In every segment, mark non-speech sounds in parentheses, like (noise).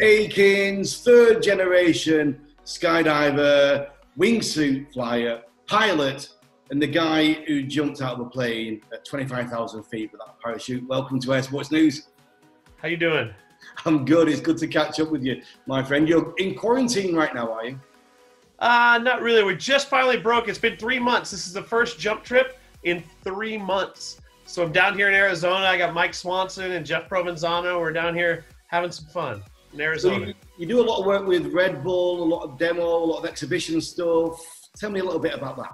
Aikins, third generation skydiver, wingsuit flyer, pilot, and the guy who jumped out of a plane at 25,000 feet without a parachute. Welcome to Air Sports News. How you doing? I'm good. It's good to catch up with you, my friend. You're in quarantine right now, are you? Uh, not really. We just finally broke. It's been three months. This is the first jump trip in three months. So I'm down here in Arizona. I got Mike Swanson and Jeff Provenzano. We're down here having some fun in Arizona. So you, you do a lot of work with Red Bull, a lot of demo, a lot of exhibition stuff. Tell me a little bit about that.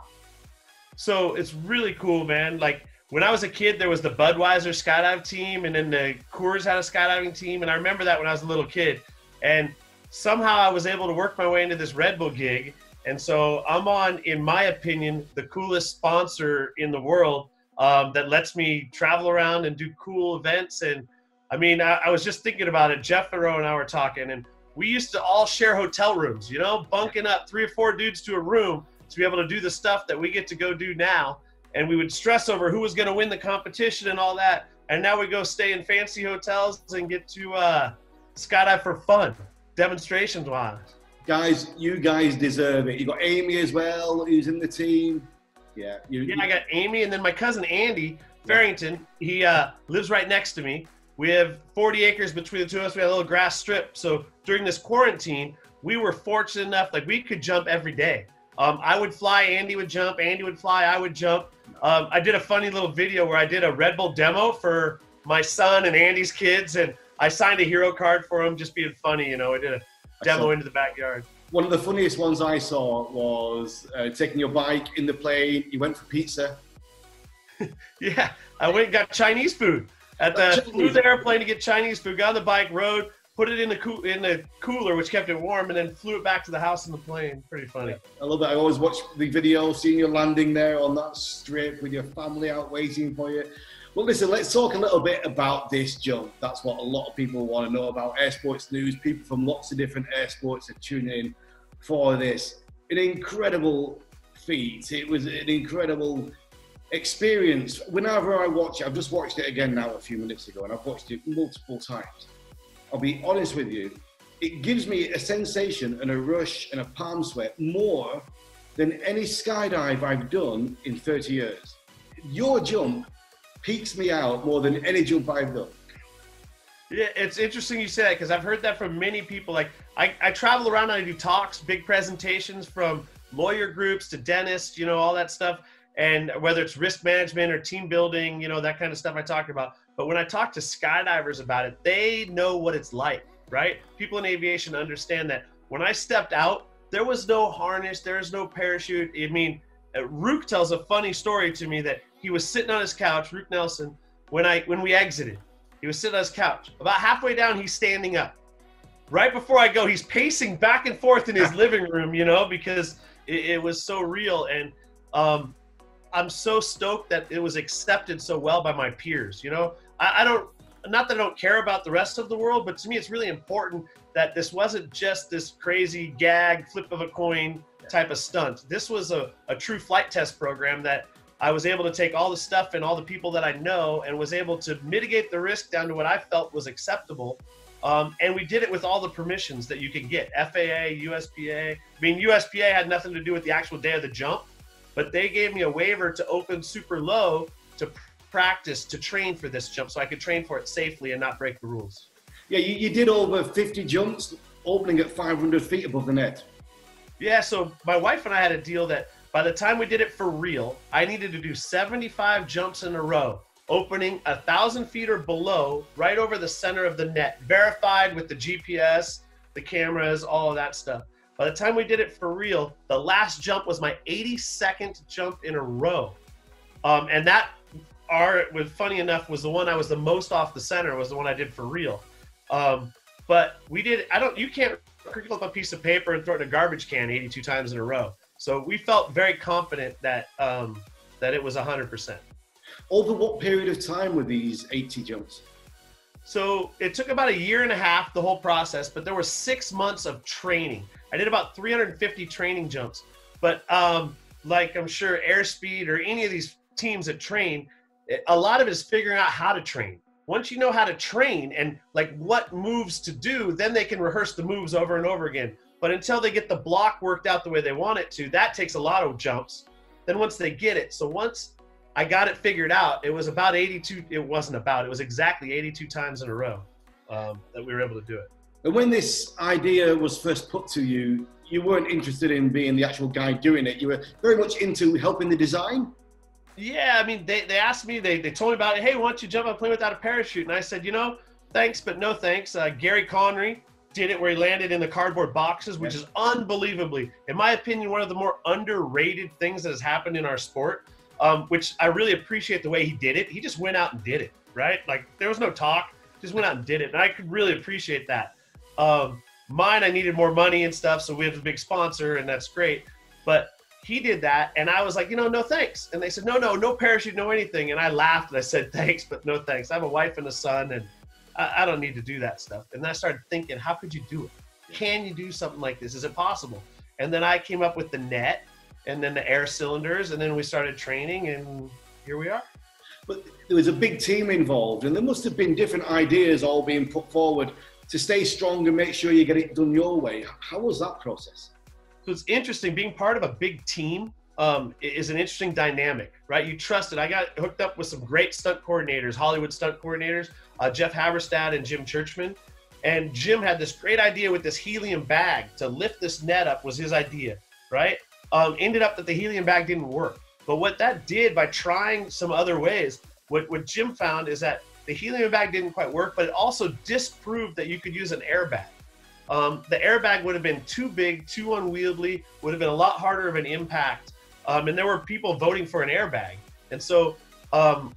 So it's really cool, man. Like when I was a kid, there was the Budweiser skydive team, and then the Coors had a skydiving team. And I remember that when I was a little kid. And somehow I was able to work my way into this Red Bull gig. And so I'm on, in my opinion, the coolest sponsor in the world um, that lets me travel around and do cool events. And I mean, I, I was just thinking about it. Jeff Thoreau and I were talking, and we used to all share hotel rooms, you know, bunking up three or four dudes to a room to be able to do the stuff that we get to go do now. And we would stress over who was going to win the competition and all that. And now we go stay in fancy hotels and get to uh, skydive for fun, demonstrations wise. Guys, you guys deserve it. You got Amy as well, who's in the team. Yeah, you, yeah. I got Amy, and then my cousin Andy Farrington. He uh, lives right next to me. We have 40 acres between the two of us. We have a little grass strip. So during this quarantine, we were fortunate enough like we could jump every day. Um, I would fly, Andy would jump, Andy would fly, I would jump. Um, I did a funny little video where I did a Red Bull demo for my son and Andy's kids, and I signed a hero card for them, just being funny. You know, I did a demo into the backyard. One of the funniest ones I saw was uh, taking your bike in the plane. You went for pizza. (laughs) yeah, I went and got Chinese food at the flew the airplane to get Chinese food. Got on the bike, rode, put it in the coo- in the cooler, which kept it warm, and then flew it back to the house in the plane. Pretty funny. I love it. I always watch the video, seeing you landing there on that strip with your family out waiting for you. Well, listen, let's talk a little bit about this jump. That's what a lot of people want to know about air sports news. People from lots of different air sports are tuning in for this. An incredible feat. It was an incredible experience. Whenever I watch it, I've just watched it again now a few minutes ago, and I've watched it multiple times. I'll be honest with you, it gives me a sensation and a rush and a palm sweat more than any skydive I've done in 30 years. Your jump peaks me out more than any jump I've done. Yeah, it's interesting you say that because I've heard that from many people. Like I, I travel around and I do talks, big presentations from lawyer groups to dentists, you know, all that stuff. And whether it's risk management or team building, you know, that kind of stuff I talk about. But when I talk to skydivers about it, they know what it's like, right? People in aviation understand that when I stepped out, there was no harness, there was no parachute. I mean, uh, Rook tells a funny story to me that he was sitting on his couch, Rook Nelson, when I when we exited. He was sitting on his couch. About halfway down, he's standing up. Right before I go, he's pacing back and forth in his (laughs) living room, you know, because it, it was so real. And um, I'm so stoked that it was accepted so well by my peers. You know, I, I don't, not that I don't care about the rest of the world, but to me, it's really important that this wasn't just this crazy gag, flip of a coin type of stunt. This was a, a true flight test program that I was able to take all the stuff and all the people that I know and was able to mitigate the risk down to what I felt was acceptable. Um, and we did it with all the permissions that you can get FAA, USPA. I mean, USPA had nothing to do with the actual day of the jump, but they gave me a waiver to open super low to practice, to train for this jump so I could train for it safely and not break the rules. Yeah, you, you did over 50 jumps opening at 500 feet above the net. Yeah, so my wife and I had a deal that by the time we did it for real, I needed to do 75 jumps in a row, opening a thousand feet or below, right over the center of the net, verified with the GPS, the cameras, all of that stuff. By the time we did it for real, the last jump was my 82nd jump in a row, um, and that are was funny enough was the one I was the most off the center was the one I did for real. Um, but we did. I don't. You can't crinkle up a piece of paper and throw it in a garbage can 82 times in a row. So we felt very confident that um, that it was 100%. Over what period of time were these 80 jumps? So it took about a year and a half, the whole process, but there were six months of training. I did about 350 training jumps. But um, like I'm sure Airspeed or any of these teams that train, a lot of it is figuring out how to train. once you know how to train and like what moves to do, then they can rehearse the moves over and over again. But until they get the block worked out the way they want it to, that takes a lot of jumps. Then once they get it, so once I got it figured out, it was about 82. It wasn't about. It was exactly 82 times in a row um, that we were able to do it. And when this idea was first put to you, you weren't interested in being the actual guy doing it. You were very much into helping the design. Yeah, I mean, they, they asked me, they, they told me about it. Hey, why don't you jump on a plane without a parachute? And I said, you know, thanks, but no thanks. Uh, Gary Connery did it where he landed in the cardboard boxes, which is unbelievably, in my opinion, one of the more underrated things that has happened in our sport. Um, which I really appreciate the way he did it. He just went out and did it, right? Like there was no talk, just went out and did it, and I could really appreciate that. Um, mine, I needed more money and stuff, so we have a big sponsor, and that's great. But he did that, and I was like, you know, no thanks. And they said, no, no, no parachute, no anything. And I laughed and I said, thanks, but no thanks. I have a wife and a son, and I, I don't need to do that stuff. And I started thinking, how could you do it? Can you do something like this? Is it possible? And then I came up with the net, and then the air cylinders, and then we started training, and here we are. But there was a big team involved, and there must have been different ideas all being put forward to stay strong and make sure you get it done your way. How was that process? So it's interesting being part of a big team um, is an interesting dynamic, right? You trust it. I got hooked up with some great stunt coordinators, Hollywood stunt coordinators, uh, Jeff Habberstad and Jim Churchman. And Jim had this great idea with this helium bag to lift this net up was his idea, right? Um, ended up that the helium bag didn't work. But what that did by trying some other ways, what, what Jim found is that the helium bag didn't quite work, but it also disproved that you could use an airbag. Um, the airbag would have been too big, too unwieldy, would have been a lot harder of an impact. Um, and there were people voting for an airbag. And so um,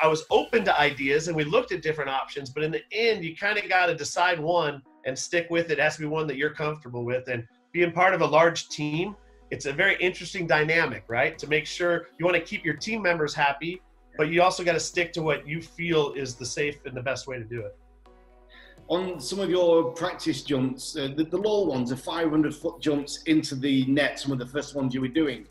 I was open to ideas and we looked at different options, but in the end, you kind of got to decide one and stick with it. It has to be one that you're comfortable with. And being part of a large team, it's a very interesting dynamic, right? To make sure you want to keep your team members happy, but you also got to stick to what you feel is the safe and the best way to do it. On some of your practice jumps, uh, the, the low ones, the 500 foot jumps into the net, some of the first ones you were doing,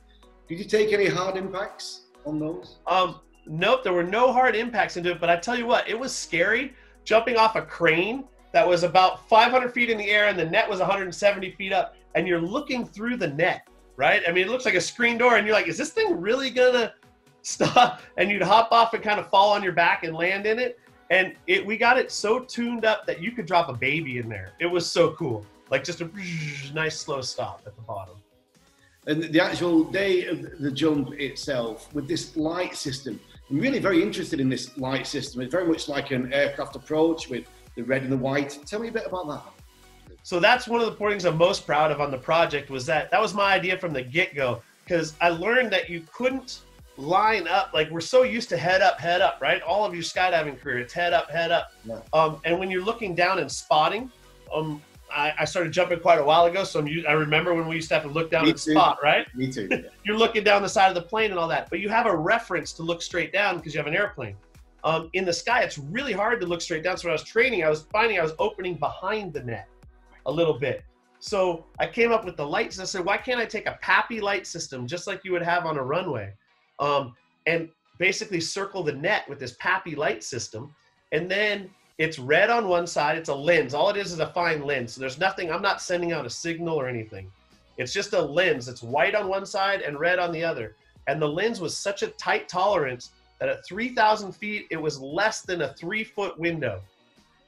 did you take any hard impacts on those? Um, nope, there were no hard impacts into it, but I tell you what, it was scary jumping off a crane that was about 500 feet in the air and the net was 170 feet up, and you're looking through the net, right? I mean, it looks like a screen door, and you're like, is this thing really gonna (laughs) stop? And you'd hop off and kind of fall on your back and land in it. And it, we got it so tuned up that you could drop a baby in there. It was so cool, like just a (laughs) nice slow stop at the bottom. And the actual day of the jump itself, with this light system, I'm really very interested in this light system. It's very much like an aircraft approach with the red and the white. Tell me a bit about that. So that's one of the things I'm most proud of on the project was that that was my idea from the get-go because I learned that you couldn't line up like we're so used to head up, head up, right? All of your skydiving career, it's head up, head up. Yeah. Um, and when you're looking down and spotting, um, I, I, started jumping quite a while ago, so I'm, I remember when we used to have to look down Me and too. spot, right? Me too. (laughs) You're looking down the side of the plane and all that, but you have a reference to look straight down because you have an airplane. Um, in the sky, it's really hard to look straight down. So when I was training, I was finding I was opening behind the net a little bit. So I came up with the lights. I said, why can't I take a PAPI light system just like you would have on a runway, um, and basically circle the net with this PAPI light system, and then it's red on one side. It's a lens. All it is is a fine lens. So there's nothing. I'm not sending out a signal or anything. It's just a lens. It's white on one side and red on the other. And the lens was such a tight tolerance that at 3,000 feet, it was less than a three foot window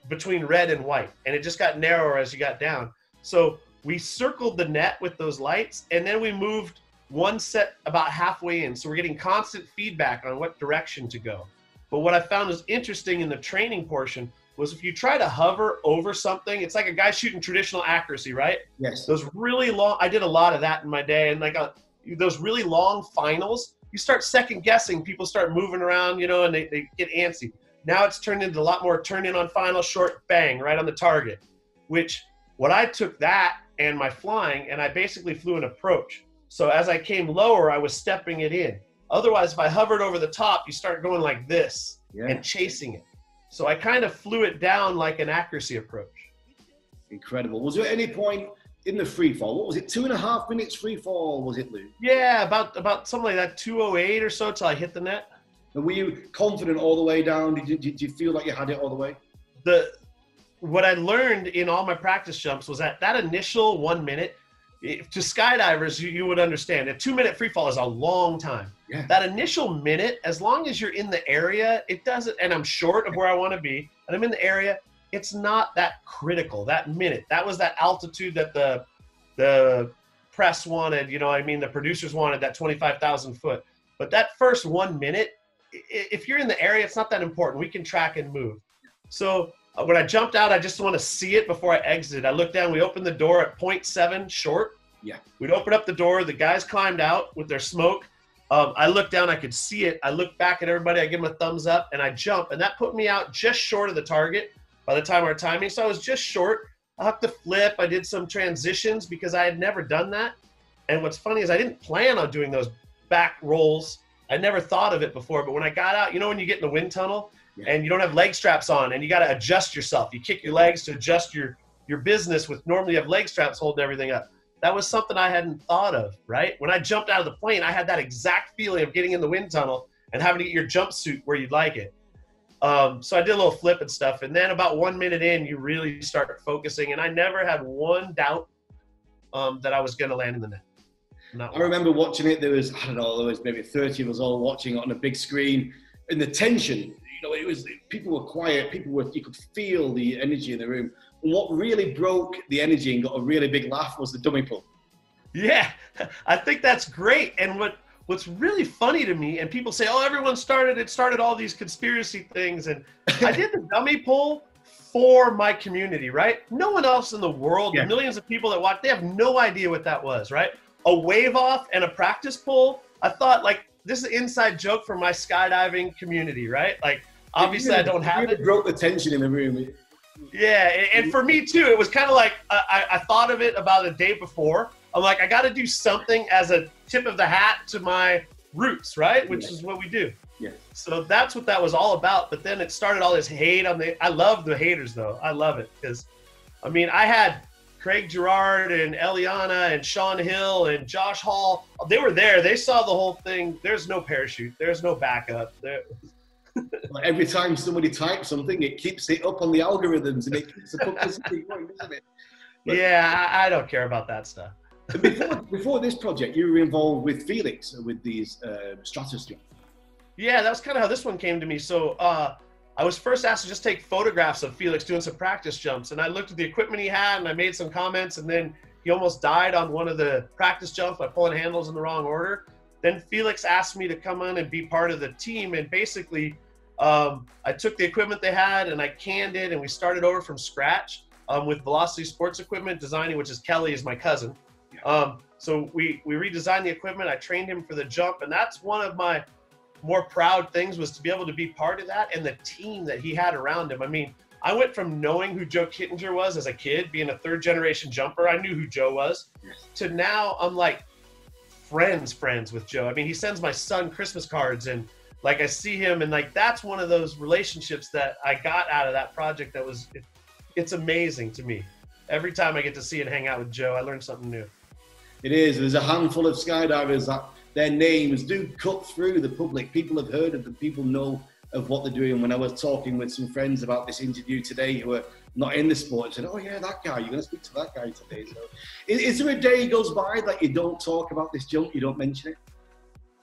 between red and white. And it just got narrower as you got down. So we circled the net with those lights and then we moved one set about halfway in. So we're getting constant feedback on what direction to go. But what I found was interesting in the training portion was if you try to hover over something, it's like a guy shooting traditional accuracy, right? Yes. Those really long, I did a lot of that in my day, and like a, uh, those really long finals, you start second guessing. People start moving around, you know, and they, they get antsy. Now it's turned into a lot more turn in on final, short, bang, right on the target. Which, what I took that and my flying, and I basically flew an approach. So as I came lower, I was stepping it in. Otherwise, if I hovered over the top, you start going like this yeah. and chasing it. So I kind of flew it down like an accuracy approach. Incredible. Was there any point in the free fall? What was it? Two and a half minutes free fall? Was it, Lou? Yeah, about about something like that. Two oh eight or so till I hit the net. And were you confident all the way down? Did you, did you feel like you had it all the way? The what I learned in all my practice jumps was that that initial one minute to skydivers, you, you would understand a two minute free fall is a long time. Yeah. That initial minute, as long as you're in the area, it doesn't, and I'm short of where I want to be, and I'm in the area, it's not that critical. That minute, that was that altitude that the the press wanted. You know, I mean, the producers wanted that 25,000 foot. But that first one minute, if you're in the area, it's not that important. We can track and move. So uh, when I jumped out, I just want to see it before I exited. I looked down. We opened the door at 0.7 short. Yeah. We'd open up the door. The guys climbed out with their smoke. Um, I looked down. I could see it. I looked back at everybody. I give them a thumbs up, and I jump, and that put me out just short of the target by the time our timing. So I was just short. I hooked the flip. I did some transitions because I had never done that. And what's funny is I didn't plan on doing those back rolls. I never thought of it before. But when I got out, you know, when you get in the wind tunnel yeah. and you don't have leg straps on and you got to adjust yourself, you kick your legs to adjust your your business with normally you have leg straps holding everything up. That was something I hadn't thought of, right? When I jumped out of the plane, I had that exact feeling of getting in the wind tunnel and having to get your jumpsuit where you'd like it. Um, so I did a little flip and stuff. And then about one minute in, you really start focusing. And I never had one doubt um, that I was going to land in the net. I remember watching it. There was, I don't know, there was maybe 30 of us all watching on a big screen. And the tension, you know, it was, people were quiet. People were, you could feel the energy in the room. And what really broke the energy and got a really big laugh was the dummy pull. Yeah, (laughs) I think that's great. And what what's really funny to me, and people say, "Oh, everyone started it started all these conspiracy things," and I did the dummy pull for my community, right? No one else in the world, yeah. the millions of people that watch, they have no idea what that was, right? A wave off and a practice pull. I thought like this is an inside joke for my skydiving community, right? Like obviously I don't have it. Broke the tension in the room. Yeah, and for me too, it was kind of like I, I thought of it about a day before. I'm like, I got to do something as a tip of the hat to my roots, right? Which is what we do. Yeah. So that's what that was all about. But then it started all this hate on the. I love the haters though. I love it because, I mean, I had Craig Girard and Eliana and Sean Hill and Josh Hall. They were there. They saw the whole thing. There's no parachute. There's no backup. There. (laughs) Every time somebody types something, it keeps it up on the algorithms and it keeps the publicity (laughs) going, doesn't it? But, yeah, I, I don't care about that stuff before, before this project, you were involved with Felix with these uh, Stratos Yeah, that's kind of how this one came to me. So uh, I was first asked to just take photographs of Felix doing some practice jumps, and I looked at the equipment he had, and I made some comments, and then he almost died on one of the practice jumps by pulling handles in the wrong order. Then Felix asked me to come on and be part of the team, and basically, um, I took the equipment they had and I canned it, and we started over from scratch um, with Velocity Sports Equipment Designing, which is Kelly, is my cousin. Um, so we we redesigned the equipment. I trained him for the jump, and that's one of my more proud things was to be able to be part of that and the team that he had around him. I mean, I went from knowing who Joe Kittinger was as a kid, being a third generation jumper, I knew who Joe was, to now I'm like friends, friends with Joe. I mean, he sends my son Christmas cards and like I see him and like that's one of those relationships that I got out of that project that was it, it's amazing to me. Every time I get to see and hang out with Joe, I learn something new. It is. There's a handful of skydivers that their names do cut through the public. People have heard of them. People know of what they're doing. When I was talking with some friends about this interview today who are not in the sport, I said, "Oh yeah, that guy. You're going to speak to that guy today." So, is, is there a day goes by that you don't talk about this junk, You don't mention it?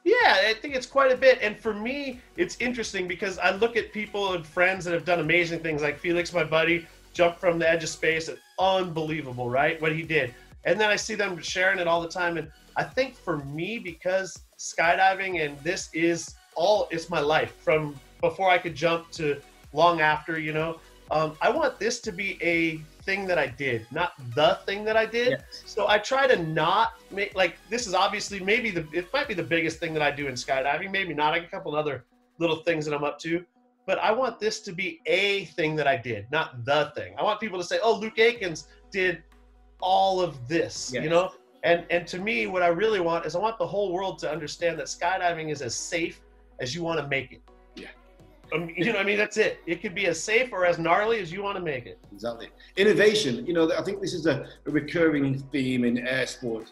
Yeah, I think it's quite a bit. And for me, it's interesting because I look at people and friends that have done amazing things, like Felix, my buddy, jumped from the edge of space. Unbelievable, right? What he did. And then I see them sharing it all the time. And I think for me, because skydiving and this is all, it's my life from before I could jump to long after, you know, um, I want this to be a thing that I did, not the thing that I did. Yes. So I try to not make like this is obviously maybe the it might be the biggest thing that I do in skydiving, maybe not a couple other little things that I'm up to. But I want this to be a thing that I did, not the thing. I want people to say, "Oh, Luke Aikins did all of this, yes. you know? And and to me, what I really want is I want the whole world to understand that skydiving is as safe as you want to make it. Yeah. Um, you know, I mean, that's it. It could be as safe or as gnarly as you want to make it. Exactly. Innovation. You know, I think this is a, a recurring theme in air sport.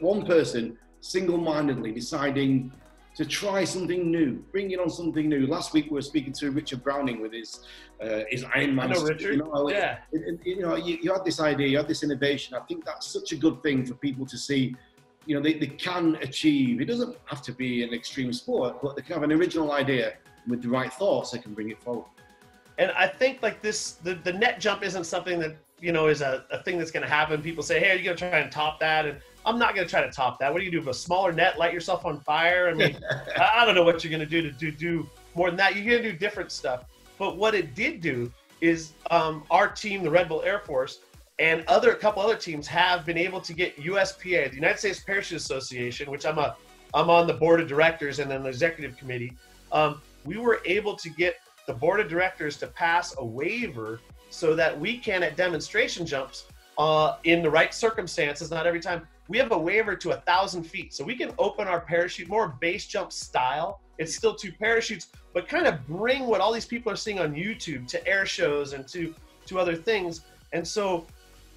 One person single-mindedly deciding to try something new, bringing on something new. Last week we were speaking to Richard Browning with his uh, his Iron Man. I know Richard. You know, yeah. It, it, you know, you, you, had this idea, you had this innovation. I think that's such a good thing for people to see. You know, they, they can achieve. It doesn't have to be an extreme sport, but they can have an original idea with the right thoughts. They can bring it forward. And I think like this, the, the net jump isn't something that you know is a, a thing that's going to happen. People say, "Hey, are you going to try and top that?" And I'm not going to try to top that. What do you do with a smaller net? Light yourself on fire? I mean, (laughs) I don't know what you're going to do to do do more than that. You're going to do different stuff. But what it did do is um, our team, the Red Bull Air Force, and other a couple other teams have been able to get USPA, the United States Parachute Association, which I'm a I'm on the board of directors and then the executive committee. Um, we were able to get the board of directors to pass a waiver so that we can at demonstration jumps uh, in the right circumstances, not every time, we have a waiver to a thousand feet. So we can open our parachute more base jump style. It's still two parachutes, but kind of bring what all these people are seeing on YouTube to air shows and to, to other things. And so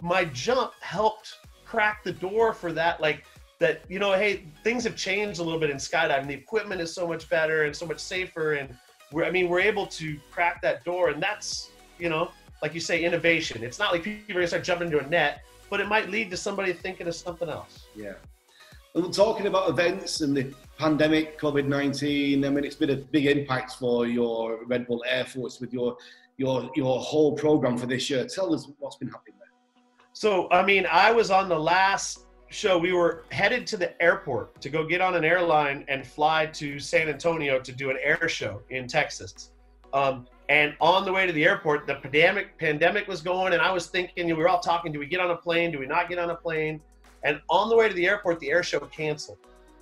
my jump helped crack the door for that. Like that, you know, hey, things have changed a little bit in skydiving. The equipment is so much better and so much safer. And we're, I mean, we're able to crack that door. And that's, you know, like you say, innovation. It's not like people are to start jumping into a net but it might lead to somebody thinking of something else. Yeah. Well, talking about events and the pandemic, COVID 19, I mean, it's been a big impact for your Red Bull Air Force with your, your, your whole program for this year. Tell us what's been happening there. So, I mean, I was on the last show. We were headed to the airport to go get on an airline and fly to San Antonio to do an air show in Texas. Um, and on the way to the airport, the pandemic pandemic was going, and I was thinking, we were all talking, do we get on a plane? Do we not get on a plane? And on the way to the airport, the air show canceled.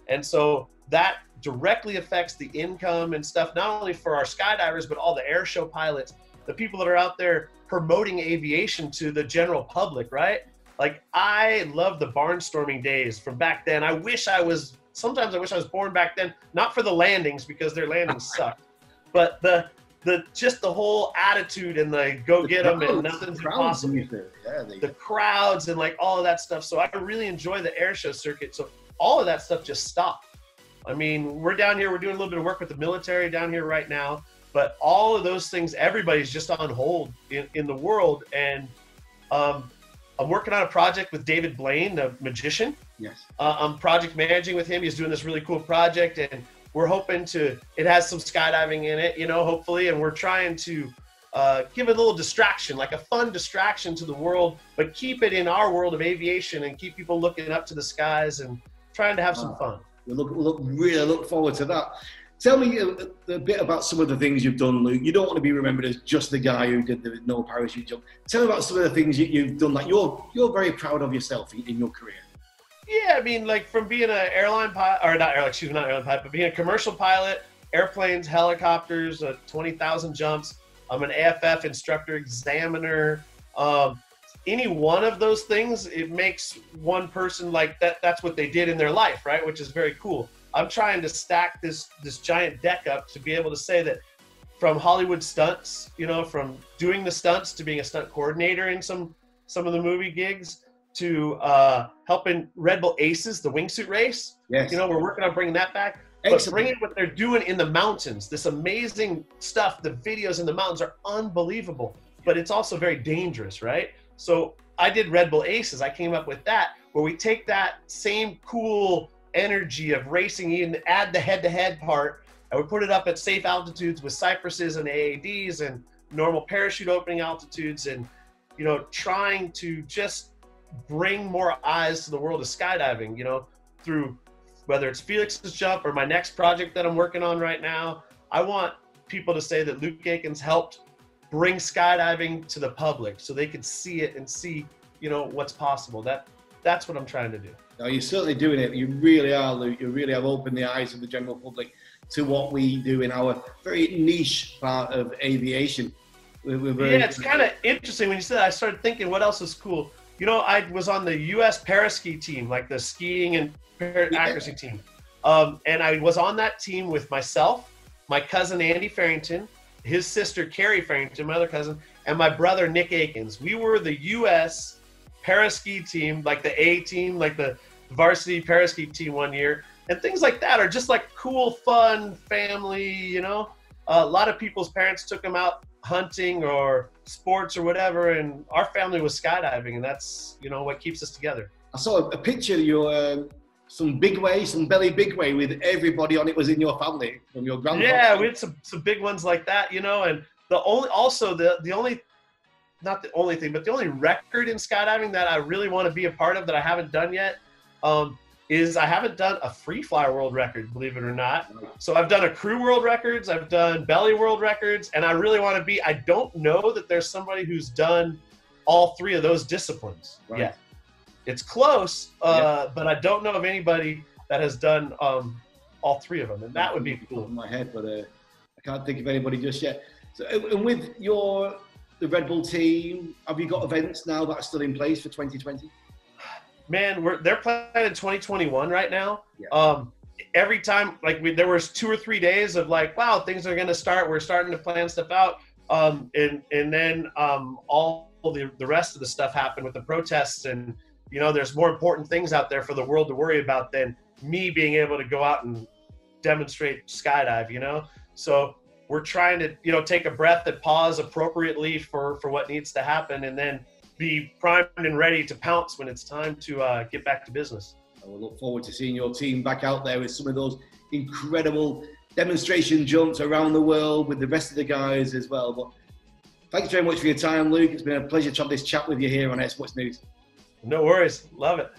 And so that directly affects the income and stuff, not only for our skydivers, but all the air show pilots, the people that are out there promoting aviation to the general public, right? Like I love the barnstorming days from back then. I wish I was sometimes I wish I was born back then, not for the landings because their landings (laughs) sucked, but the the just the whole attitude and the go the get crowds, them and nothing's the impossible. Yeah, they, the crowds and like all of that stuff. So I really enjoy the air show circuit. So all of that stuff just stopped. I mean, we're down here. We're doing a little bit of work with the military down here right now. But all of those things, everybody's just on hold in, in the world. And um, I'm working on a project with David Blaine, the magician. Yes. Uh, I'm project managing with him. He's doing this really cool project, and we're hoping to it has some skydiving in it you know hopefully and we're trying to uh, give it a little distraction like a fun distraction to the world but keep it in our world of aviation and keep people looking up to the skies and trying to have some fun. We look, look really look forward to that. Tell me a, a, bit about some of the things you've done luke. You don't want to be remembered as just the guy who did the no parachute jump. Tell me about some of the things you, have done that you're you're very proud of yourself in your career yeah, I mean, like from being an airline pilot, or not airline, excuse me, not airline pilot, but being a commercial pilot, airplanes, helicopters, uh, 20,000 jumps. I'm an AFF instructor examiner. Um, any one of those things, it makes one person like that. That's what they did in their life, right? Which is very cool. I'm trying to stack this this giant deck up to be able to say that from Hollywood stunts, you know, from doing the stunts to being a stunt coordinator in some some of the movie gigs to uh, helping Red Bull Aces, the wingsuit race. Yes. You know, we're working on bringing that back. Excellent. But bringing what they're doing in the mountains, this amazing stuff, the videos in the mountains are unbelievable, but it's also very dangerous, right? So I did Red Bull Aces. I came up with that where we take that same cool energy of racing and add the head to head part and we put it up at safe altitudes with Cypreses and AADs and normal parachute opening altitudes and, you know, trying to just bring more eyes to the world of skydiving, you know, through whether it's Felix's jump or my next project that I'm working on right now. I want people to say that Luke Aikins helped bring skydiving to the public so they can see it and see, you know, what's possible. That that's what I'm trying to do. No, you're certainly doing it. You really are, Luke. You really have opened the eyes of the general public to what we do in our very niche part of aviation. We're, we're yeah, it's kind of interesting when you said that. I started thinking, what else is cool? You know, I was on the U.S. paraski team, like the skiing and accuracy team. Um, and I was on that team with myself, my cousin Andy Farrington, his sister Carrie Farrington, my other cousin, and my brother Nick Aikins. We were the U.S. paraski team, like the A team, like the varsity paraski team one year. and things like that are just like cool, fun family. You know, a lot of people's parents took them out hunting or sports or whatever, and our family was skydiving, and that's you know what keeps us together. I saw a picture of your um, some big way, some belly big way with everybody on it was in your family from your grandfather. Yeah, we had some some big ones like that, you know, and the only also the the only not the only thing, but the only record in skydiving that I really want to be a part of that I haven't done yet um, is I haven't done a free fly world record, believe it or not. So I've done a crew world records, I've done belly world records, and I really want to be. I don't know that there's somebody who's done all three of those disciplines right. yet. It's close, uh, yeah. but I don't know of anybody that has done um, all three of them, and that would be cool. In my head, but uh, I can't think of anybody just yet. So, and with your the Red Bull team, have you got events now that are still in place for 2020? Man, we're they're planning 2021 right now. Yeah. Um, every time, like we, there was two or three days of like, wow, things are going to start. We're starting to plan stuff out. Um, and and then um, all the the rest of the stuff happened with the protests and you know there's more important things out there for the world to worry about than me being able to go out and demonstrate skydive you know so we're trying to you know take a breath and pause appropriately for for what needs to happen and then be primed and ready to pounce when it's time to uh, get back to business. I will look forward to seeing your team back out there with some of those incredible demonstration jumps around the world with the rest of the guys as well. But thanks very much for your time luke. It's been a pleasure to have this chat with you here on Sports News. No worries. Love it